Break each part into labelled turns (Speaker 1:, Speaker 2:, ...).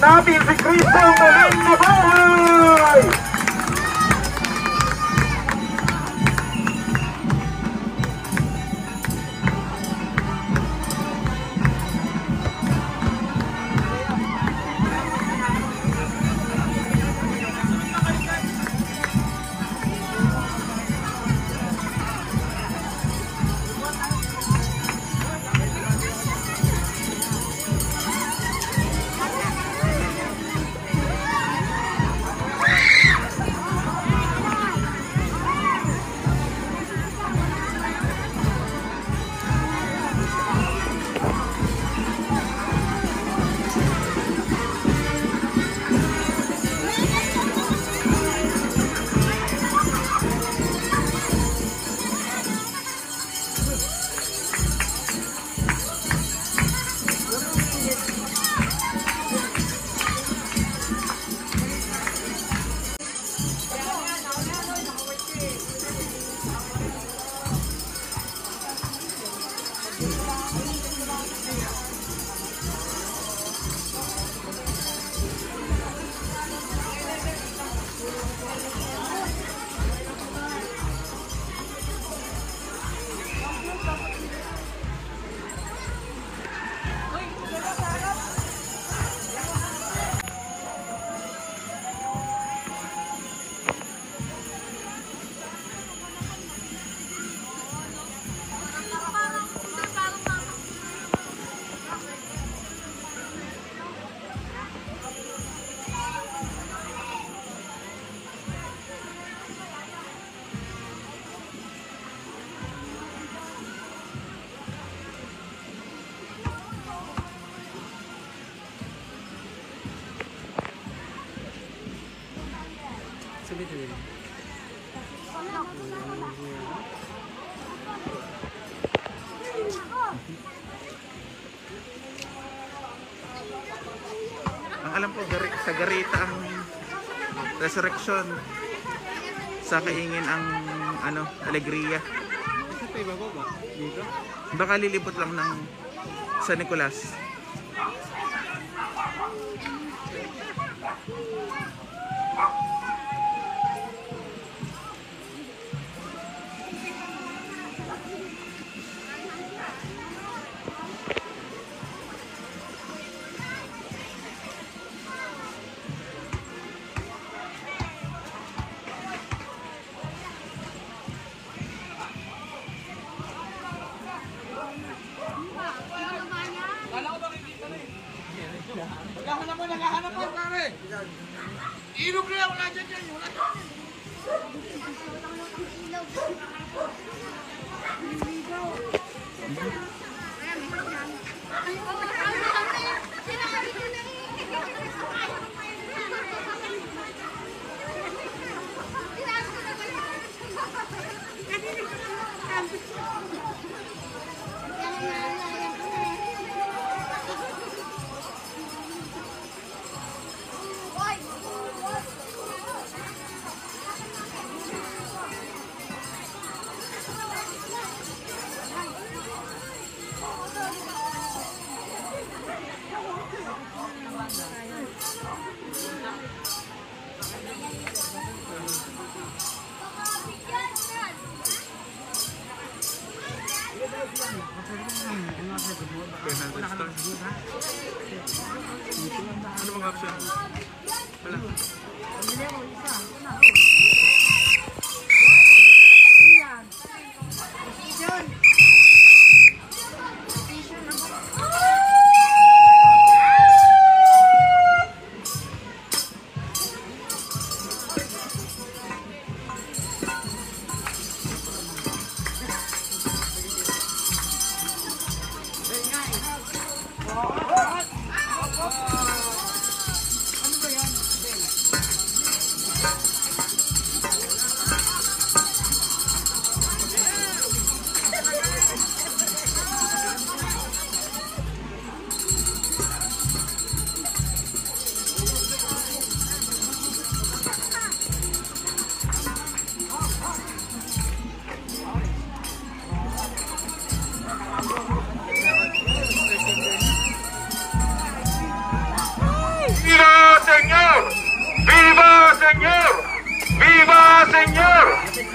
Speaker 1: nami, el ciclista,
Speaker 2: un momento. Ko, gari, sa Garita ang resurrection. Sa kaingin ang ano, alegria. Baka lilibot lang ng San Nicolas.
Speaker 3: Ilog na, wala dyan dyan. Wala dyan.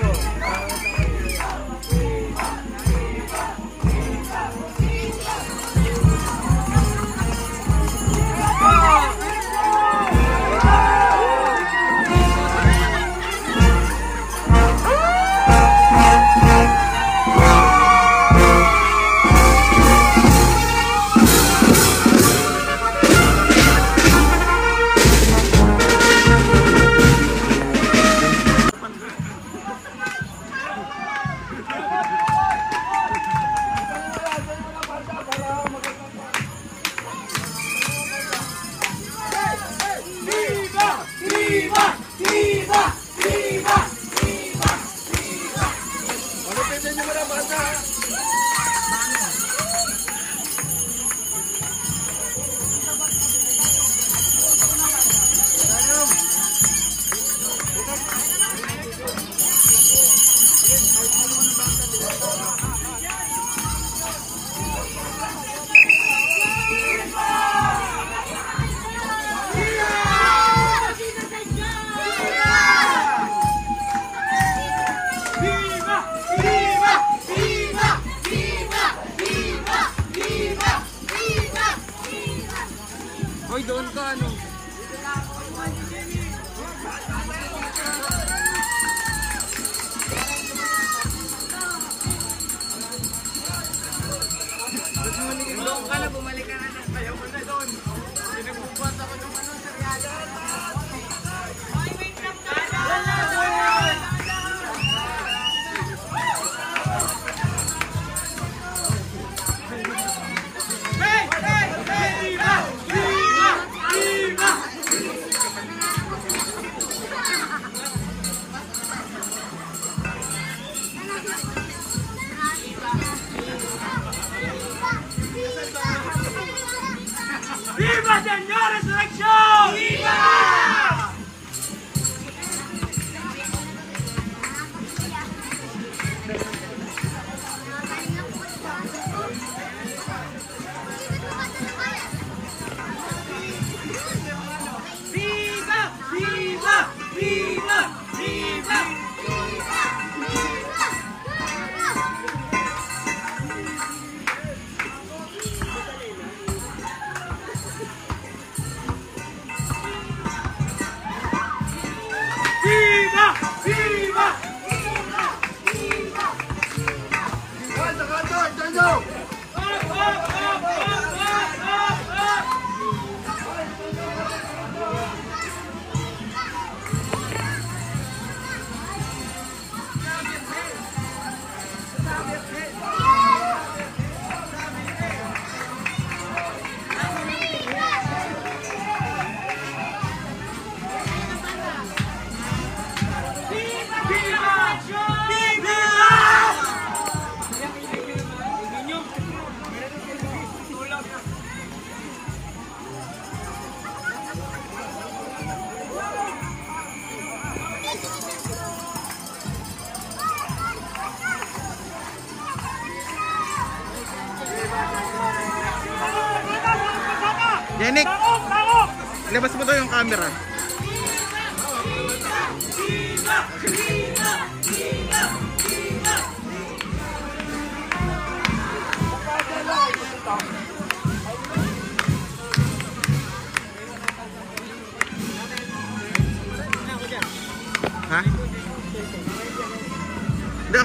Speaker 3: Cool.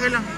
Speaker 3: Ángela.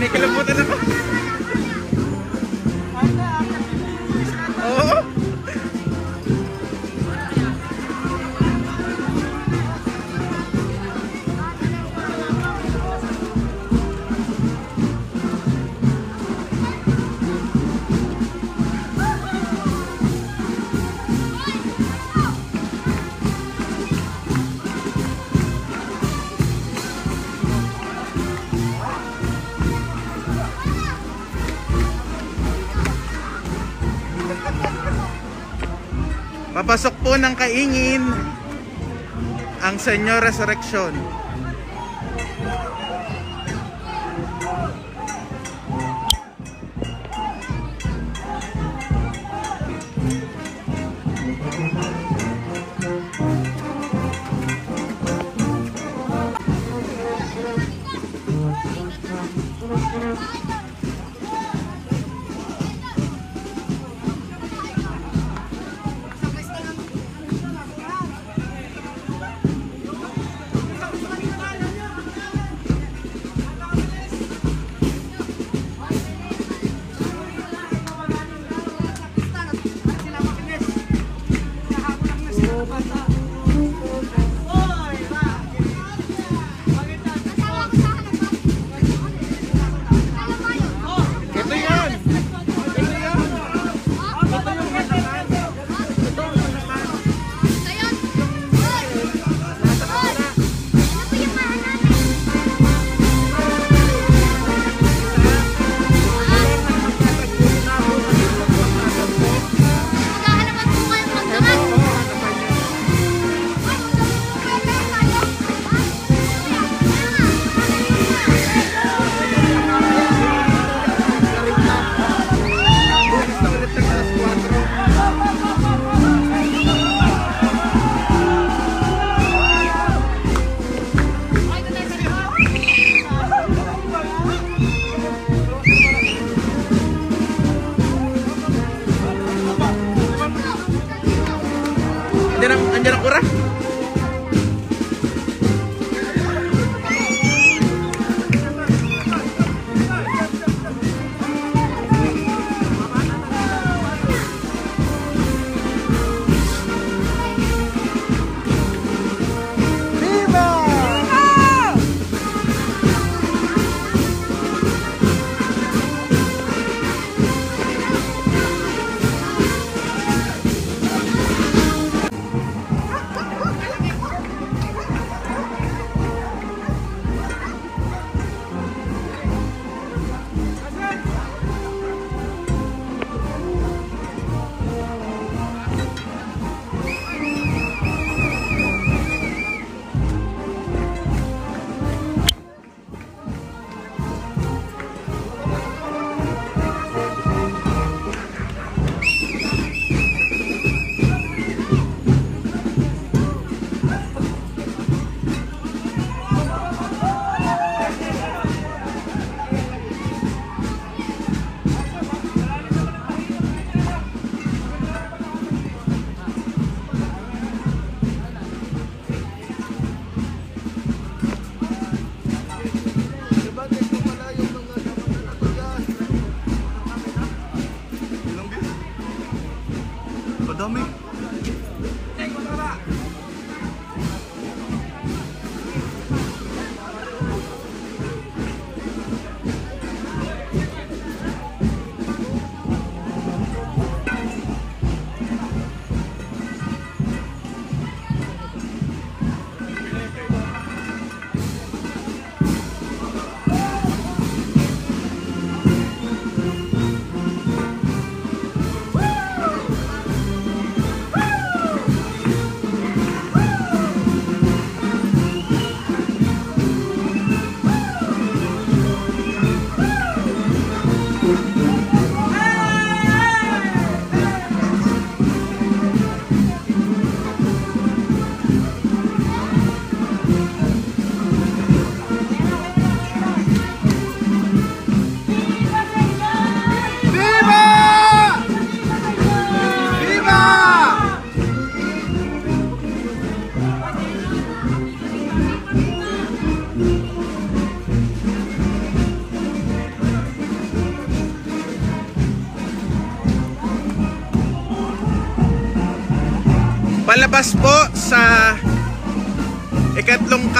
Speaker 2: Kinikilabutan. Oo. Papasok po ng kaingin ang Senyor Resurrection.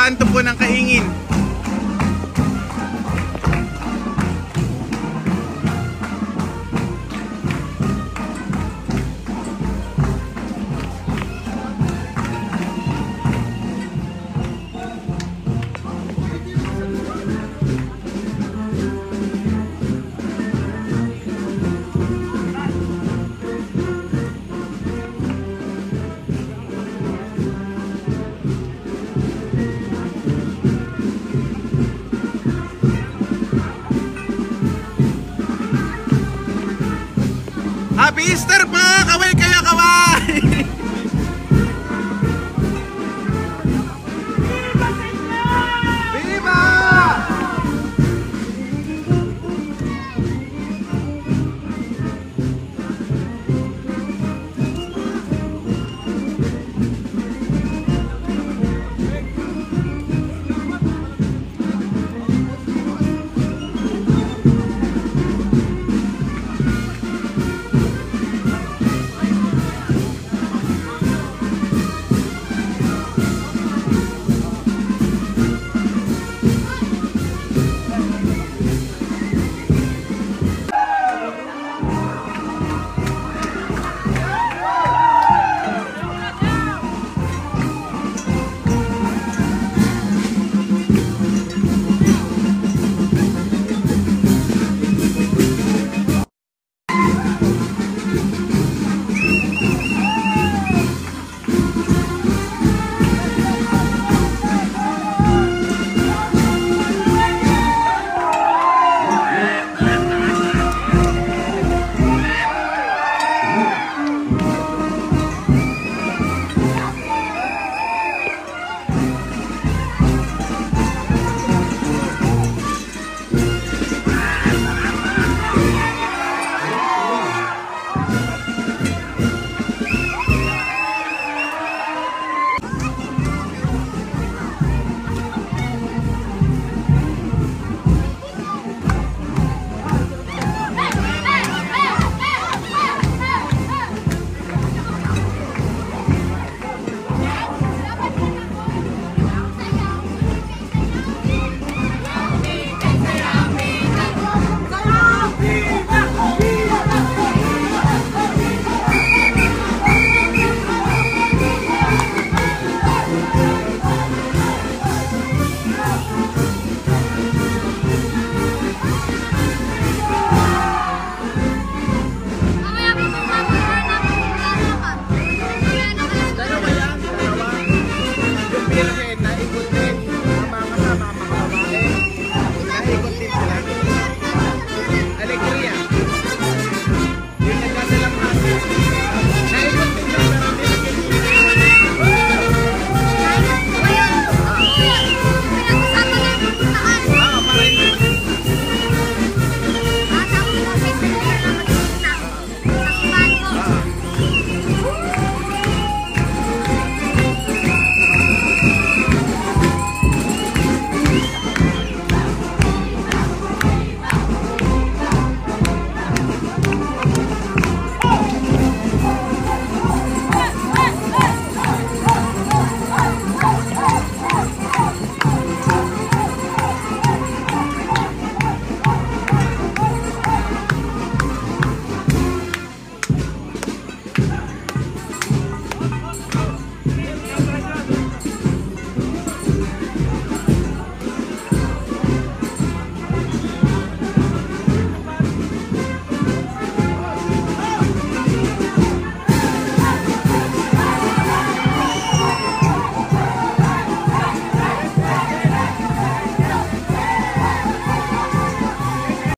Speaker 2: Kanto po ng Kaingin.